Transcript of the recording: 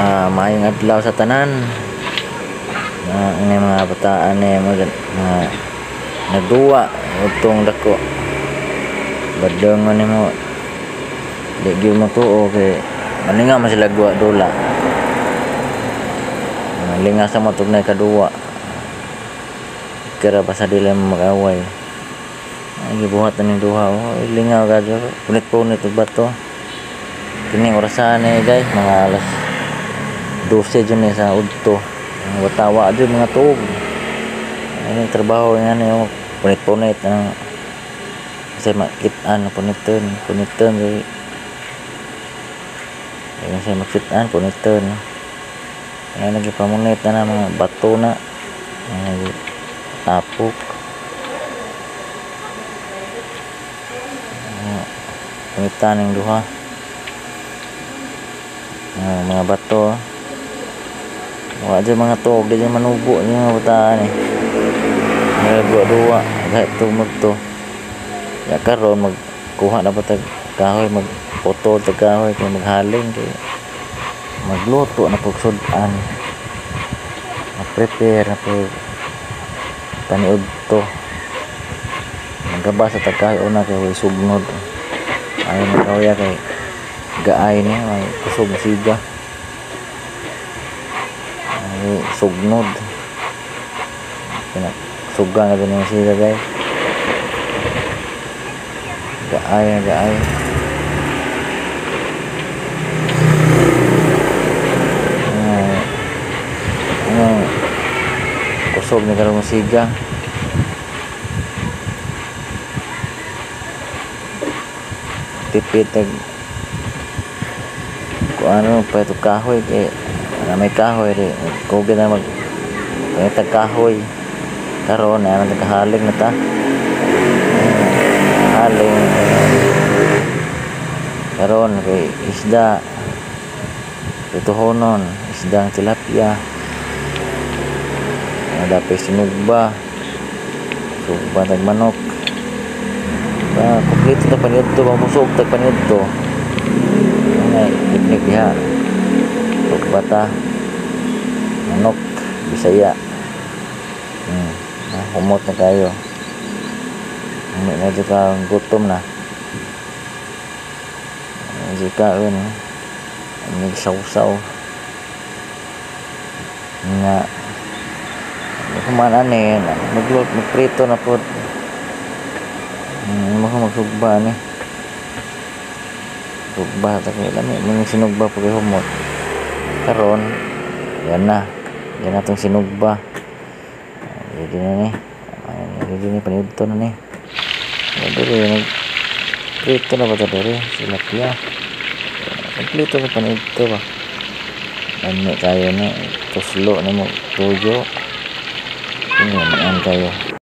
Ah, maayong adlaw sa tanan. Na ini mga bataan ni mga na nagduwa utong dako. Badong ni mo. Di gyud mo tuo kay maninga man sila duwa dula. Ah, Linga sa mo tugnay kaduwa. Kira pa sa dili mo mag-away. Ay gibuhat na ning duha. Oh, lingaw gadyo. Punit-punit og bato. Kini orasan ni guys mga alas 12 dyan eh sa udto. Watawa dyan mga tuog. Ano yung trabaho nga na yung punit-punit. Ano, kasi makitaan na puniton. Puniton. Kasi, ayun siya makitaan. Puniton. Kaya nagipamunit na na mga bato na. Ay, tapok. Ano, Punitan yung duha. Ah, mga bato. Wala dyan mga tuog, di dyan manubo yung mga bataan eh. Kahit tumag to. Ya karon magkuha na pa tag kahoy, magpoto tag kahoy, kaya maghaling, kaya magluto na po sudan. Mag-prepare na po paniud to. Magaba sa tag kahoy, una kay way sugnod. Ayaw na kay gaay niya, may kusog siga. Sugnod. Suga na din yung siga guys. Gaay na gaay. Ay, ano, kusog na karong siga. Tipid tag kung ano pa ito kahoy kay na may kahoy ri kung na mag pangitag kahoy karon na nagkahaling na ta. Haling karon kay isda. Tutuhonon isdang tilapia. Na dapat sinugba. Sugba tag manok. Ba kompleto ta paniud to mamusog tag paniud to ngay piknik diha Tugbata manok bisaya. Hmm. ah, humot na kayo na dito ka gutom na. Hindi ka yun hindi saw-saw. Nga. Kumanan eh maglut magprito na po. Hmm, magsugba ni sugba ta kay lami mga sinugba kay humot karon. Yan na. Yan atong sinugba. Ready na ni. Ready ni paniudto na ni. Diri nag prito na ba ta diri tilapia kompleto na paniudto ba? Ano tayo na? Tuslo na mo tuyo. Ini man kayo